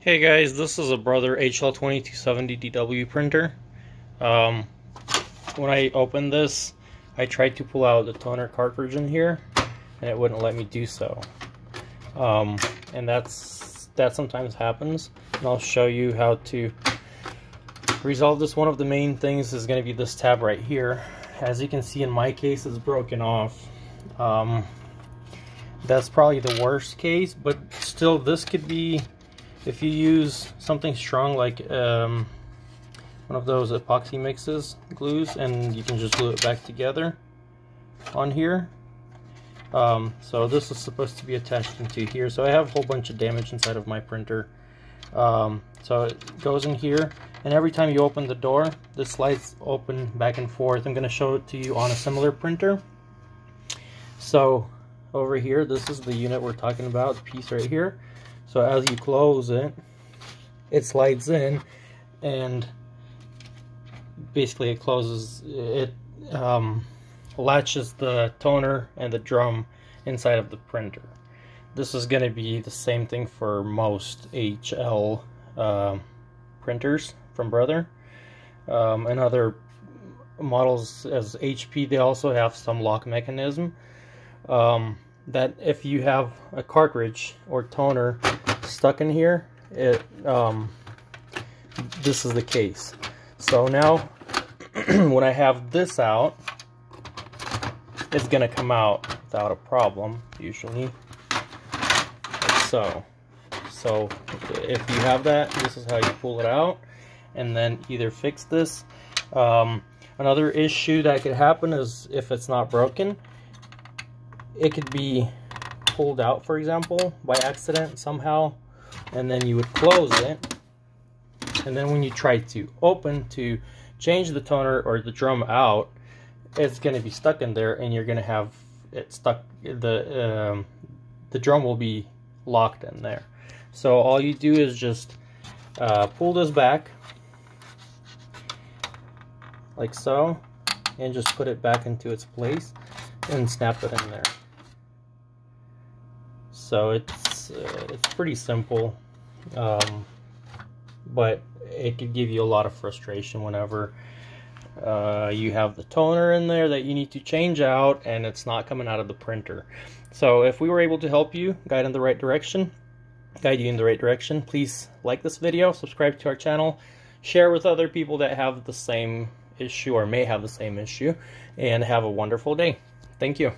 Hey guys, this is a Brother HL2270DW printer. Um, when I opened this, I tried to pull out the toner cartridge in here, and it wouldn't let me do so. Um, and that's that sometimes happens, and I'll show you how to resolve this. One of the main things is going to be this tab right here. As you can see in my case, it's broken off. Um, that's probably the worst case, but still this could be if you use something strong like um, one of those epoxy mixes glues and you can just glue it back together on here. Um, so this is supposed to be attached into here. So I have a whole bunch of damage inside of my printer. Um, so it goes in here and every time you open the door this slides open back and forth. I'm going to show it to you on a similar printer. So over here this is the unit we're talking about the piece right here so as you close it, it slides in and basically it closes, it um, latches the toner and the drum inside of the printer. This is going to be the same thing for most HL uh, printers from Brother. Um, and other models as HP, they also have some lock mechanism. Um, that if you have a cartridge or toner stuck in here, it um, this is the case. So now when I have this out, it's to come out without a problem, usually. Like so. So if you have that, this is how you pull it out and then either fix this. Um, another issue that could happen is if it's not broken, it could be pulled out, for example, by accident somehow, and then you would close it. And then when you try to open to change the toner or the drum out, it's going to be stuck in there and you're going to have it stuck, the, um, the drum will be locked in there. So all you do is just uh, pull this back like so and just put it back into its place and snap it in there. So it's uh, it's pretty simple, um, but it could give you a lot of frustration whenever uh, you have the toner in there that you need to change out and it's not coming out of the printer. So if we were able to help you guide in the right direction, guide you in the right direction, please like this video, subscribe to our channel, share with other people that have the same issue or may have the same issue, and have a wonderful day. Thank you.